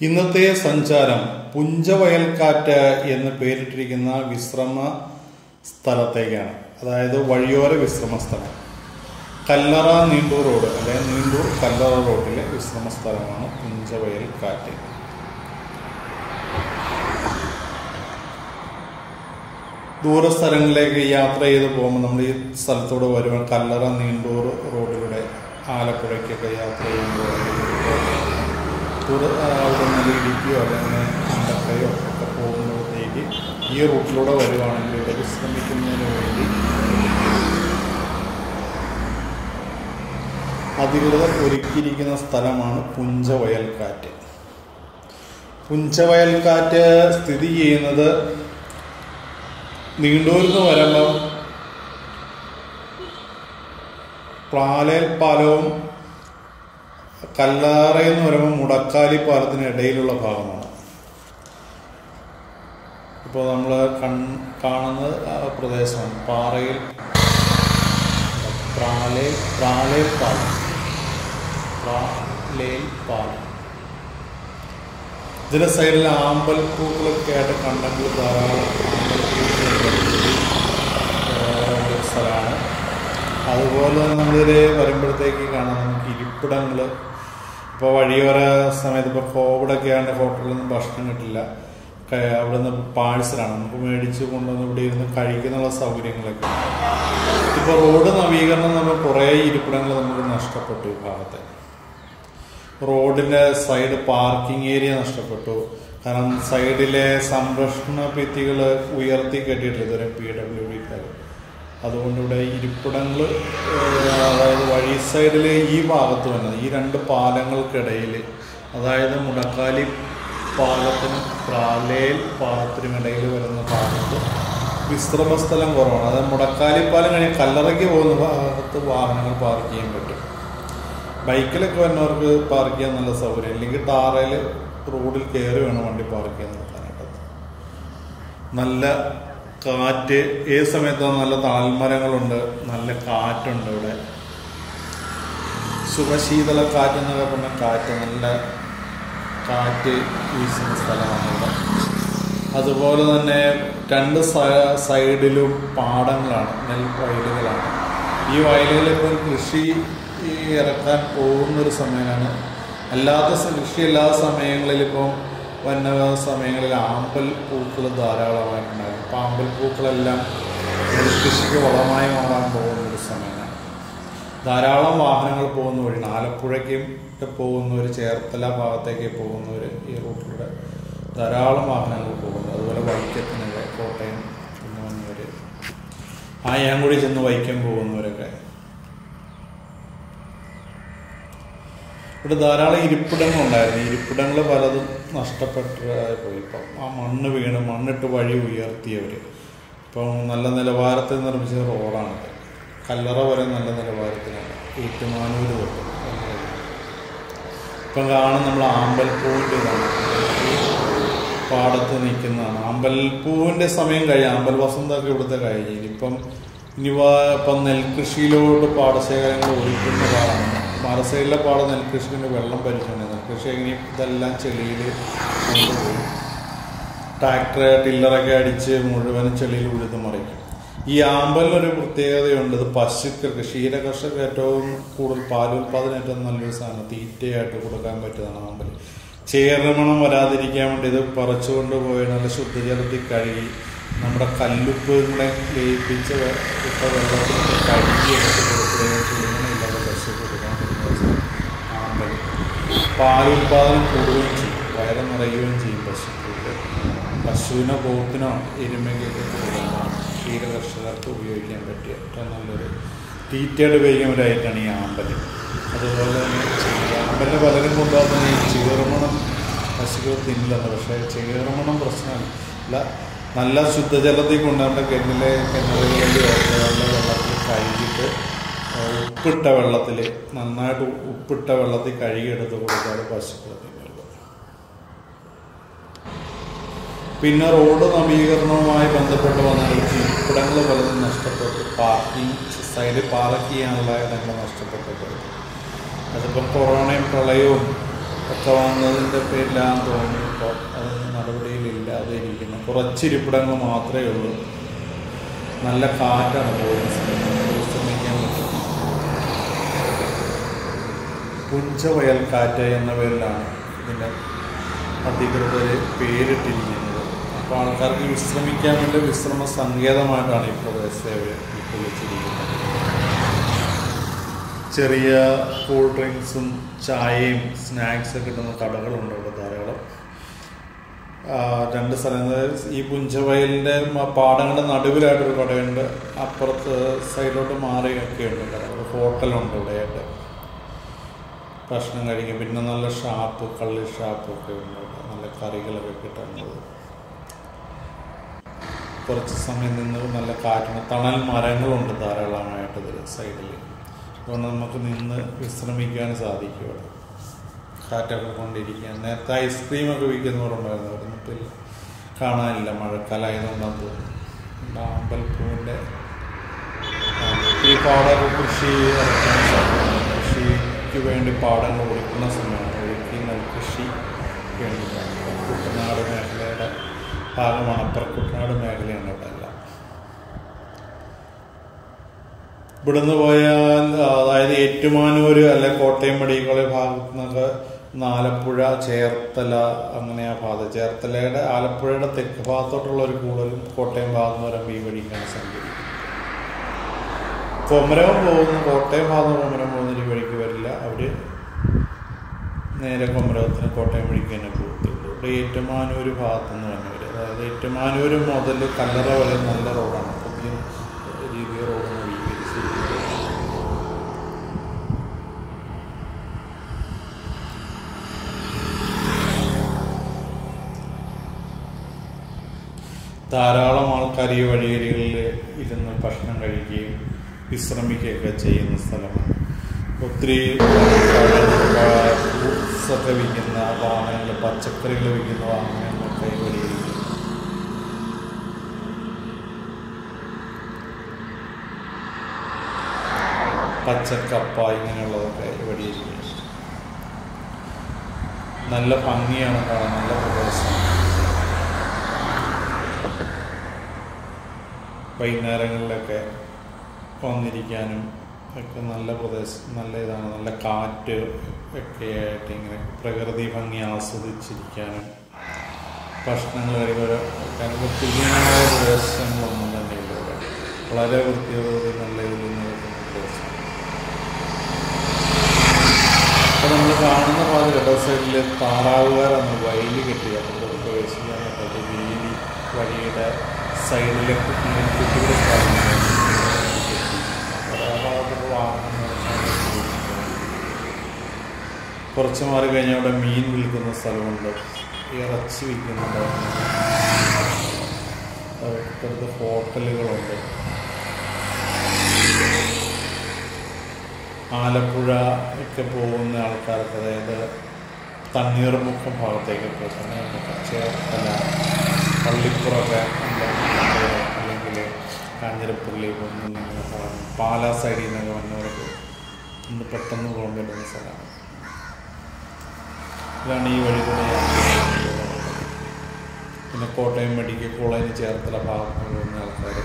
ഇന്നത്തെ സഞ്ചാരം പുഞ്ചവയൽക്കാറ്റ് എന്ന് പേരിട്ടിരിക്കുന്ന വിശ്രമ സ്ഥലത്തേക്കാണ്. അതായത് വഴിയോര വിശ്രമ സ്ഥലം. കല്ലറ നീണ്ടൂർ റോഡ് അല്ലെങ്കിൽ നീണ്ടൂർ കല്ലറ റോഡിലെ വിശ്രമ സ്ഥലമാണ് പുഞ്ചവയൽ കാറ്റ് ദൂരസ്ഥലങ്ങളിലേക്ക് യാത്ര ചെയ്ത് പോകുമ്പോൾ നമ്മൾ ഈ സ്ഥലത്തോട് വരുമ്പോൾ കല്ലറ നീണ്ടൂർ റോഡിലൂടെ ആലപ്പുഴയ്ക്കൊക്കെ യാത്ര ചെയ്യുമ്പോൾ ദൂര അവിടെ നിന്ന് ഇടുക്കിയോ അല്ലെങ്കിൽ അണ്ടക്കയോ ഒക്കെ പോകുമ്പോഴത്തേക്ക് ഈ റൂട്ടിലൂടെ വരുവാണെങ്കിൽ ഇവിടെ വിശ്രമിക്കുന്നതിന് വേണ്ടി അധികൃതർ ഒരുക്കിയിരിക്കുന്ന സ്ഥലമാണ് പുഞ്ചവയൽക്കാറ്റ്. പുഞ്ചവയൽക്കാറ്റ് സ്ഥിതി ചെയ്യുന്നത് നീണ്ടൂരിൽ നിന്ന് വരുമ്പം പ്ലാലേൽ പാലവും കല്ലാറയിൽ എന്ന് പറയുമ്പോൾ മുടക്കാലി പാലത്തിന് ഇടയിലുള്ള ഭാഗമാണ്. ഇപ്പോൾ നമ്മൾ കൺ കാണുന്നത് പ്രദേശമാണ്. പാറയിൽ പ്രാലേ പ്രാലേ പാലം പ്രാലേൽ പാലം ഇതിന്റെ സൈഡിൽ ആമ്പൽപ്പൂക്കളൊക്കെ ആയിട്ട് കണ്ടെങ്കിൽ ധാരാളം സ്ഥലമാണ്. അതുപോലെ തന്നെ നമ്മളിതിൽ വരുമ്പോഴത്തേക്ക് കാണാം നമുക്ക് ഇരിപ്പിടങ്ങൾ ഇപ്പോൾ വഴിയോര സമയത്ത് ഇപ്പോൾ കോവിഡൊക്കെ ആണ് ഹോട്ടലിൽ നിന്നും ഭക്ഷണം കിട്ടില്ല. അവിടെ നിന്ന് പാഴ്സലാണ് നമുക്ക് മേടിച്ച് കൊണ്ടുവന്ന് ഇവിടെ ഇരുന്ന് കഴിക്കുന്നുള്ള സൗകര്യങ്ങളൊക്കെ ഇപ്പോൾ റോഡ് നവീകരണം നമ്മൾ കുറേ ഇരിപ്പിടങ്ങൾ നമുക്ക് നഷ്ടപ്പെട്ടു ഈ ഭാഗത്തെ. റോഡിന്റെ സൈഡ് പാർക്കിംഗ് ഏരിയ നഷ്ടപ്പെട്ടു. കാരണം സൈഡിലെ സംരക്ഷണ ഭിത്തികൾ ഉയർത്തി കെട്ടിയിട്ടില്ല ഇതുവരെ പി ഡബ്ല്യു ഡിക്കാർ അതുകൊണ്ട് ഇവിടെ ഇരിപ്പിടങ്ങൾ അതായത് വഴി സൈഡിലെ ഈ ഭാഗത്ത് വന്നത് ഈ രണ്ട് പാലങ്ങൾക്കിടയിൽ അതായത് മുടക്കാലി പാലത്തിനും പ്രാലേൽ പാലത്തിനും ഇടയിൽ വരുന്ന ഭാഗത്ത് വിശ്രമ സ്ഥലം കുറവാണ്. അതായത് മുടക്കാലി പാലം കഴിഞ്ഞ് കല്ലറയ്ക്ക് പോകുന്ന ഭാഗത്ത് വാഹനങ്ങൾ പാർക്ക് ചെയ്യാൻ പറ്റും. ബൈക്കിലൊക്കെ വരുന്നവർക്ക് പാർക്ക് ചെയ്യാൻ നല്ല സൗകര്യം അല്ലെങ്കിൽ ടാറയിൽ റോഡിൽ കയറി വേണം വണ്ടി പാർക്ക് ചെയ്യാൻ നിർത്താനായിട്ട് നല്ല കാറ്റ് ഏത് സമയത്തും നല്ല താൽമരങ്ങളുണ്ട് നല്ല കാറ്റുണ്ട് ഇവിടെ. സുഖശീതള കാറ്റ് എന്നൊക്കെ പറഞ്ഞ കാറ്റ് നല്ല കാറ്റ് വീശുന്ന സ്ഥലമാണ് ഇവിടെ. അതുപോലെ തന്നെ രണ്ട് സൈഡിലും പാടങ്ങളാണ് നെൽവയലുകളാണ് ഈ വയലുകളിപ്പോൾ കൃഷി ഇറക്കാൻ പോകുന്നൊരു സമയമാണ്. അല്ലാത്ത കൃഷി എല്ലാ സമയങ്ങളിലും ഇപ്പം വന്ന സമയങ്ങളിൽ ആമ്പൽ പൂക്കൾ ധാരാളമായിട്ടുണ്ടാകും. അപ്പം ആമ്പൽ പൂക്കളെല്ലാം കൃഷിക്ക് വളമായി മാറാൻ പോകുന്ന ഒരു സമയമാണ്. ധാരാളം വാഹനങ്ങൾ പോകുന്ന വഴിയാണ് ആലപ്പുഴയ്ക്കും പോകുന്ന പോകുന്നവർ ചേർത്തല ഭാഗത്തേക്ക് പോകുന്നവർ ഈ റൂട്ടിലൂടെ ധാരാളം വാഹനങ്ങൾ പോകുന്നു. അതുപോലെ വൈക്കത്തിനൊക്കെ കോട്ടയം പോകുന്നവർ ആയാങ്കുടി ചെന്ന് വൈക്കം പോകുന്നവരൊക്കെ. ഇവിടെ ധാരാളം ഇരിപ്പിടങ്ങളുണ്ടായിരുന്നു. ഇരിപ്പിടങ്ങൾ പലതും നഷ്ടപ്പെട്ടതായി പോയി. ഇപ്പം ആ മണ്ണ് വീണ് മണ്ണിട്ട് വഴി ഉയർത്തിയവർ ഇപ്പം നല്ല നിലവാരത്തിൽ നിർമ്മിച്ച റോഡാണ് കല്ലറ വരെ നല്ല നിലവാരത്തിലാണ്. ഏറ്റുമാനൂർ തൊട്ട്. ഇപ്പം കാണും നമ്മൾ ആമ്പൽപ്പൂവിന്റെ ഇതാണ്. പാടത്ത് നിൽക്കുന്നതാണ്. ആമ്പൽപ്പൂവിന്റെ സമയം കഴിഞ്ഞ ആമ്പൽ വസന്തമൊക്കെ ഇവിടുത്തെ കഴിഞ്ഞിരിക്കും ഇനിയിപ്പം ഇനി ഇപ്പം നെൽകൃഷിയിലോട്ട് പാടശേഖരങ്ങൾ ഒഴിക്കുന്ന പാടാണ്. മറസൈഡിലെ നെൽകൃഷി പിന്നെ വെള്ളം പരിശോധന നെൽകൃഷി ഇനി ഇതെല്ലാം ചെളിയിൽ കൊണ്ടുപോയി. ട്രാക്ടർ ടില്ലറൊക്കെ അടിച്ച് മുഴുവൻ ചെളിയിൽ ഉഴുത് മറിക്കും. ഈ ആമ്പലിനൊരു പ്രത്യേകതയുണ്ട്. ഇത് പശുക്കൾക്ക് ക്ഷീര കർഷകർക്ക് ഏറ്റവും കൂടുതൽ പാലുൽപാദനം ഏറ്റവും നല്ലൊരു സാധനം. തീറ്റയായിട്ട് കൊടുക്കാൻ പറ്റുന്നതാണ് ആമ്പൽ ചേർമണം വരാതിരിക്കാൻ വേണ്ടി ഇത് പറിച്ചുകൊണ്ട് പോയി നല്ല ശുദ്ധജലത്തിൽ കഴുകി നമ്മുടെ കല്ലുപ്പ് കൂടെ ലയിപ്പിച്ച് ഇപ്പം വെള്ളത്തിൽ കഴുകി എടുത്ത് കൊടുക്കുകയും പശു ആമ്പൽ പാലുൽപാദനം കൂടുകയും ചെയ്യും. വയറ് നിറയുകയും ചെയ്യും പശുക്കൾക്ക് പശുവിനോ പോത്തിനോ എരുമയ്ക്കൊക്കെ ക്ഷീരകർഷകർക്ക് ഉപയോഗിക്കാൻ പറ്റിയ ഏറ്റവും നല്ലൊരു തീറ്റയുടെ ഐറ്റാണ് ഈ ആമ്പൽ. അതുപോലെ തന്നെ ആമ്പലിന് പലരും കൊണ്ടുപോകുന്ന ഈ ചീർമണം പശുക്കൾ തിന്നില്ലെന്ന്. പക്ഷേ ചീറുമണം പ്രശ്നമല്ല. നല്ല ശുദ്ധജലത്തിൽ കൊണ്ടുവന്ന കിണറിലെ കിണറുകളിൽ വെള്ളത്തിൽ കഴുകിയിട്ട് ഉപ്പിട്ട വെള്ളത്തിൽ നന്നായിട്ട് ഉപ്പിട്ട വെള്ളത്തിൽ കഴുകിയെടുത്ത് കൊടുക്കാറ് പശുക്കൾ തിന്നുള്ളൂ പിന്നെ റോഡ് നവീകരണവുമായി ബന്ധപ്പെട്ട് വന്ന ഇരിപ്പിടങ്ങൾ പലതും നഷ്ടപ്പെട്ടു. പാർക്കിംഗ് സൈഡിൽ പാർക്ക് ചെയ്യാനുള്ള ഇടങ്ങൾ നഷ്ടപ്പെട്ടു. അതിപ്പോൾ കൊറോണയും പ്രളയവും ഒക്കെ വന്നതിന്റെ പേരിലാന്ന് തോന്നി ഇപ്പോൾ അത് നടപടിയിലില്ലാതെ ഇരിക്കുന്നു കുറച്ചിരിപ്പിടങ്ങൾ മാത്രമേ ഉള്ളൂ. നല്ല കാറ്റാണ് പോകുന്ന വിശ്രമിക്കാൻ പറ്റും പുഞ്ചവയൽ കാറ്റ് എന്ന പേരിലാണ് ഇതിന്റെ അധികൃതർ പേരിട്ടിരിക്കുന്നത്. അപ്പോൾ ആൾക്കാർക്ക് വിശ്രമിക്കാൻ വേണ്ടി വിശ്രമ സങ്കേതമായിട്ടാണ് ഈ പ്രദേശത്തെ ഉൾക്കൊള്ളിച്ചിരിക്കുന്നത് ചെറിയ കൂൾ ഡ്രിങ്ക്സും ചായയും സ്നാക്സ് കിട്ടുന്ന കടകളുണ്ട് ഇവിടെ ധാരാളം. രണ്ട് സ്ഥലങ്ങൾ ഈ പുഞ്ചവയലിന്റെ പാടങ്ങളുടെ നടുവിലായിട്ടൊരു കടയുണ്ട്. അപ്പുറത്ത് സൈഡിലോട്ട് മാറിയൊക്കെയുണ്ട് കടകൾ. ഹോട്ടലുണ്ട് ഇവിടെയായിട്ട് ഭക്ഷണം കഴിക്കും. പിന്നെ നല്ല ഷാപ്പ് കള്ളി ഷാപ്പൊക്കെ ഉണ്ട്. നല്ല കറികളൊക്കെ കിട്ടുന്നത് കുറച്ച് സമയം നിന്ന് നല്ല കാറ്റിന് തണൽ മരങ്ങളുണ്ട് ധാരാളമായിട്ട് ഇതിൽ സൈഡിൽ അതുകൊണ്ട് നമുക്ക് നിന്ന് വിശ്രമിക്കാൻ സാധിക്കും അവിടെ കാറ്റൊക്കെ കൊണ്ടിരിക്കാൻ. നേരത്തെ ഐസ്ക്രീമൊക്കെ വിൽക്കുന്നവരുണ്ടായിരുന്നു. അവിടുന്ന് ഇപ്പം കാണാനില്ല മഴക്കാലായതുകൊണ്ടത് തോന്നുന്നു പിന്നെ അമ്പലപ്പൂവിന്റെ ഈ പാടൊക്കെ കൃഷി ഇറക്കാൻ സമയമാണ് കൃഷിക്ക് വേണ്ടി പാടങ്ങൾ കൊടുക്കുന്ന സമയമാണ് ഒഴുക്കി നെൽകൃഷി വേണ്ടിയിട്ടാണ് കുട്ടനാട് മേഖലയുടെ ഭാഗമാണ് അപ്പുറം കുട്ടനാട് മേഖലയാണ് ഇവിടെ എല്ലാം ഇവിടുന്ന് പോയാൽ അതായത് ഏറ്റുമാനൂർ അല്ലെ കോട്ടയം മെഡിക്കൽ ഭാഗത്തു നിന്നൊക്കെ ആലപ്പുഴ ചേർത്തല അങ്ങനെ ആ ഭാഗത്ത് ചേർത്തലയുടെ ആലപ്പുഴയുടെ തെക്ക് ഭാഗത്തോട്ടുള്ള ഒരു കൂടുതലും കോട്ടയം ഭാഗത്ത് നിന്ന് വരുമ്പോൾ ഈ വഴിക്കാണ് സഞ്ചരിക്കുന്നത് കൊമരകം പോകുന്ന കോട്ടയം ഭാഗത്ത് കൊമരം പോകുന്ന ഈ വഴിക്ക് വരില്ല. അവർ നേരെ കൊമരത്തിന് കോട്ടയം വഴിക്ക് തന്നെ പോകത്തുള്ളൂ. ഇവിടെ ഏറ്റുമാനൂർ ഭാഗത്തുനിന്ന് നിന്ന് വരും അതായത് ഏറ്റുമാനൂർ മുതൽ കല്ലറ വരെ നല്ല റോഡാണ്. പുതിയ രീതിയിൽ റോഡ് ധാരാളം ആൾക്കാർ ഈ വഴിയരികളിൽ ഇരുന്ന് ഭക്ഷണം കഴിക്കുകയും വിശ്രമിക്കുകയൊക്കെ ചെയ്യുന്ന സ്ഥലമാണ് ഒത്തിരി ഫ്രൂട്ട്സൊക്കെ വിൽക്കുന്ന വാഹനങ്ങൾ പച്ചക്കറികൾ വിൽക്കുന്ന വാഹനങ്ങളൊക്കെ ഈ വഴിയരികിൽ പച്ചക്കപ്പ ഇങ്ങനെയുള്ളതൊക്കെ ഇവിടെ നല്ല ഭംഗിയാണ് കാണാൻ നല്ല പ്രദേശം വൈകുന്നേരങ്ങളിലൊക്കെ വന്നിരിക്കാനും ഒക്കെ നല്ല പ്രദേശം നല്ല ഇതാണ്. നല്ല കാറ്റ് ഒക്കെ ആയിട്ട് ഇങ്ങനെ പ്രകൃതി ഭംഗി ആസ്വദിച്ചിരിക്കാനും ഭക്ഷണങ്ങൾ കഴിക്കാനും തുല്യമായ പ്രദേശങ്ങളൊന്നും തന്നെ ഇവിടെ. വളരെ വൃത്തിയോട് നല്ല ഇതിൽ നിൽക്കുന്ന പ്രദേശം അപ്പോൾ നമ്മൾ കാണുന്ന പോലെ ഇട സൈഡിൽ താറാവുകാരാണ് വയൽ കെട്ടിയ പ്രവേശിക്കാൻ പറ്റാത്ത വേലി വഴിയുടെ സൈഡിലേക്ക് കുട്ടികളെ കുട്ടികൾ കുറച്ച് മാറി കഴിഞ്ഞാൽ അവിടെ മീൻ വിൽക്കുന്ന സ്ഥലമുണ്ട്. ഇറച്ചി വിൽക്കുന്നുണ്ട്. അടുത്തടുത്ത് ഹോട്ടലുകളുണ്ട്. ആലപ്പുഴ ഒക്കെ പോകുന്ന ആൾക്കാർക്ക് അതായത് തണ്ണീർമുക്കം ഭാഗത്തേക്കൊക്കെ തണ്ണീർമുക്കം ചേർത്തല പള്ളിപ്പുറമൊക്കെ അല്ലെങ്കിൽ കാഞ്ഞിരപ്പള്ളി പൊന്നിൽ പാലാ സൈഡിൽ നിന്നൊക്കെ വന്നവർക്ക് ഇന്ന് പെട്ടെന്ന് പോകേണ്ടി വരുന്ന സ്ഥലമാണ്. ഇതാണ് ഈ വഴി കൂടെ. പിന്നെ കോട്ടയം മെഡിക്കൽ കോളേജ് ചേർത്തല ഭാഗത്ത് പോകുന്ന ആൾക്കാർ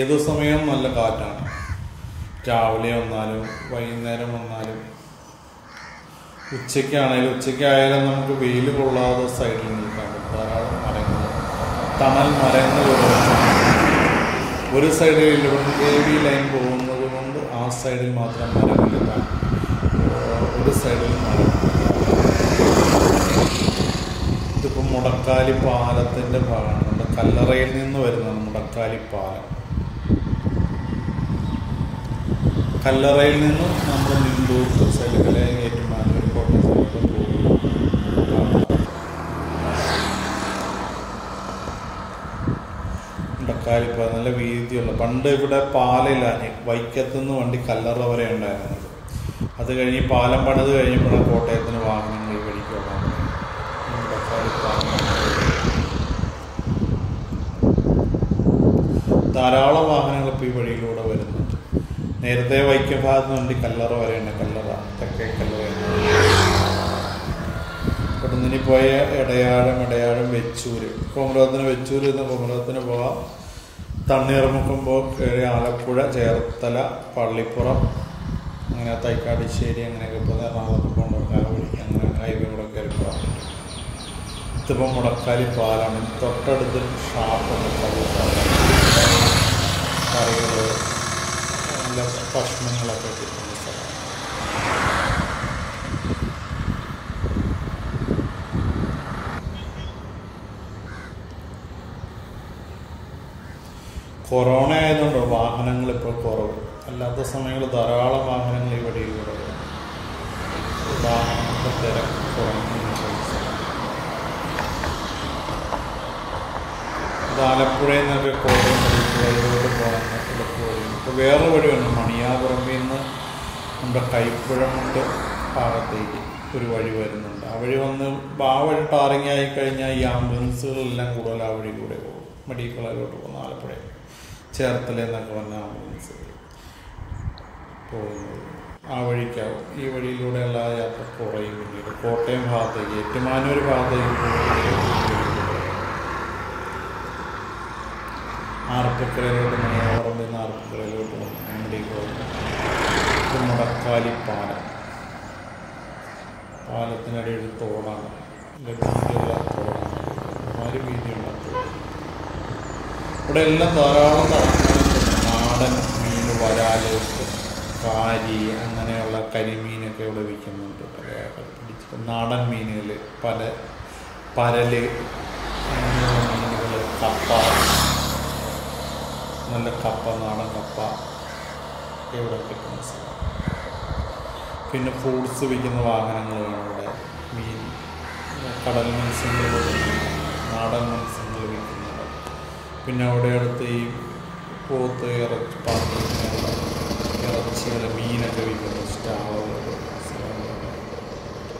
ഏത് സമയവും നല്ല കാറ്റാണ്. രാവിലെ വന്നാലും വൈകുന്നേരം വന്നാലും ഉച്ചയ്ക്കാണേലും ഉച്ചയ്ക്കായാലും നമുക്ക് വെയിൽ കൊള്ളാതെ സൈഡിൽ നിൽക്കാൻ പറ്റും. ധാരാളം മരങ്ങൾ തണൽ മരങ്ങൾ ഒരു സൈഡിൽ എ വി ലൈൻ പോകുന്നത് കൊണ്ട് ആ സൈഡിൽ മാത്രം മരമില്ല ഒരു സൈഡിൽ മരം ഇതിപ്പോൾ മുടക്കാലി പാലത്തിന്റെ ഭാഗമാണ്. നമ്മുടെ കല്ലറയിൽ നിന്ന് വരുന്നതാണ് മുടക്കാലി പാലം. കല്ലറയിൽ നിന്ന് നമ്മൾ നിന്തൂർ സൈഡിലെ ഏറ്റുമാനൂർ കോട്ടയം സൈഡിലൊക്കെ പോകും മുടക്കാലിപ്പ നല്ല വീതിയുള്ള. പണ്ട് ഇവിടെ പാലയിലാണ്. വൈക്കത്തുനിന്ന് വണ്ടി കല്ലറ വരെ ഉണ്ടായിരുന്നത്. അത് കഴിഞ്ഞ് പാലം പണിത് കഴിഞ്ഞപ്പോഴാണ് കോട്ടയത്തിന് വാഹനങ്ങൾ ഈ വഴിക്ക് വന്നത്. മുടക്കാലി പാലം ധാരാളം വാഹനങ്ങൾ ഇപ്പോൾ ഈ വഴിയിലൂടെ വരുന്നുണ്ട്. നേരത്തെ വൈക്കം ഭാഗത്ത് വണ്ടി കല്ലറ വരെയുണ്ട് കല്ലറ തെക്കേ കല്ലറ ഇവിടുന്ന് ഇനി പോയ ഇടയാഴം ഇടയാഴം വെച്ചൂര്. കോമരത്തിന് വെച്ചൂര് നിന്ന് കോമരത്തിന് പോവാം. തണ്ണീർമുക്കുമ്പോൾ കയറി ആലപ്പുഴ ചേർത്തല പള്ളിപ്പുറം അങ്ങനെ തൈക്കാടിശ്ശേരി അങ്ങനെയൊക്കെ പോകുന്ന എറണാകുളത്ത് പോകേണ്ട ആ അങ്ങനെ ഹൈവേ കൂടെ കയറി പോകാറുണ്ട് ഇതിപ്പോൾ മുടക്കാലി പാലാണ്. തൊട്ടടുത്ത് ഷാപ്പുണ്ട് കറികൾ നല്ല ഭക്ഷണങ്ങളൊക്കെ കിട്ടുന്ന സ്ഥലമാണ് കൊറോണ ആയതുകൊണ്ട് വാഹനങ്ങൾ ഇപ്പോൾ കുറവ്. അല്ലാത്ത സമയങ്ങളിൽ ധാരാളം വാഹനങ്ങൾ ഈ വഴിയിലൂടെ. വാഹനങ്ങളുടെ തിരക്ക് കുറഞ്ഞു ആലപ്പുഴയിൽ നിന്നൊക്കെ കോട്ടയം വഴിയിലൂടെ പോകാൻ എളുപ്പമായിരുന്നു ഇപ്പോൾ വേറെ വഴിയുണ്ട് മണിയാപുറമ്പിൽ നിന്ന് നമ്മുടെ കൈപ്പുഴമുട്ട് ഭാഗത്തേക്ക് ഒരു വഴി വരുന്നുണ്ട്. ആ വഴി വന്ന് ആ വഴി ടാറിങ് ആയി കഴിഞ്ഞാൽ ഈ ആംബുലൻസുകളെല്ലാം കൂടുതൽ ആ വഴി കൂടെ പോകും. മെഡിക്കൽ കോളേജിലോട്ട് പോകുന്ന ആലപ്പുഴ ചേർത്തല എന്നൊക്കെ വന്ന ആംബുലൻസ് പോകുന്നത് ആ വഴിക്കാവും ഈ വഴിയിലൂടെയുള്ള യാത്ര കുറയും. പിന്നീട് കോട്ടയം ഭാഗത്തേക്ക് ഏറ്റുമാനൂർ ഭാഗത്തേക്ക് ആർപ്പക്കരയിലോട്ട് മണിയാവറമ്പിൽ നിന്ന് ആർപ്പക്കരയിലോട്ട് വന്നു അവിടേക്ക് വന്നു മുടക്കാലി പാലം. പാലത്തിനടിയിൽ തോടാണ്. തോടാണ്. ഒരുമാതിരി വീതിയുള്ള തോട്. ഇവിടെ എല്ലാം ധാരാളം നാടൻ മീൻ വരാൽ കാരി അങ്ങനെയുള്ള കരിമീനൊക്കെ ഇവിടെ വിൽക്കുന്നുണ്ട്. നാടൻ മീനുകൾ പല പരൽ മീനുകൾ കപ്പ നല്ല കപ്പ നാടൻ കപ്പ ഇവിടെ കിട്ടുന്ന പിന്നെ ഫ്രൂട്ട്സ് വിൽക്കുന്ന വാഹനങ്ങളാണ് ഇവിടെ. മീൻ കടൽ മത്സ്യങ്ങൾ നാടൻ മത്സ്യങ്ങൾ പിന്നെ അവിടെ അടുത്ത് ഈ പോത്ത് ഇറച്ചി പാത്രം ഇറച്ചികൾ മീനൊക്കെ വിൽക്കുന്ന സ്റ്റാളുകൾ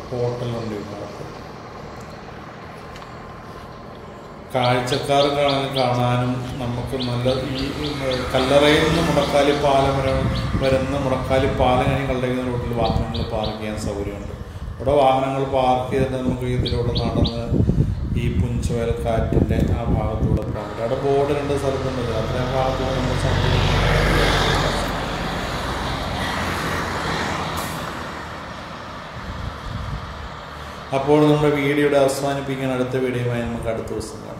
ഹോട്ടലുണ്ട് ഇവിടെ കാഴ്ചക്കാർ കാണാൻ കാണാനും നമുക്ക് നല്ല ഈ കല്ലറയിൽ നിന്ന് മുടക്കാലി പാലം വരെ വരുന്ന മുടക്കാലി പാലം കഴിഞ്ഞ് കല്ലറയിൽ റോഡിൽ വാഹനങ്ങൾ പാർക്ക് ചെയ്യാൻ സൗകര്യമുണ്ട്. അവിടെ വാഹനങ്ങൾ പാർക്ക് ചെയ്തിട്ട് നമുക്ക് ഇതിലൂടെ നടന്ന് ഈ പുഞ്ചവൽ കാറ്റിന്റെ ആ ഭാഗത്തൂടെ പോകാൻ അവിടെ ബോർഡ് രണ്ട് സ്ഥലത്തുണ്ടല്ലോ. അത്ര ആ ഭാഗത്തൂടെ നമ്മൾ അപ്പോൾ നമ്മുടെ വീഡിയോയുടെ അവസാനിപ്പിക്കാൻ അടുത്ത വീഡിയോയുമായി നമുക്ക് അടുത്ത ദിവസം കാണാം.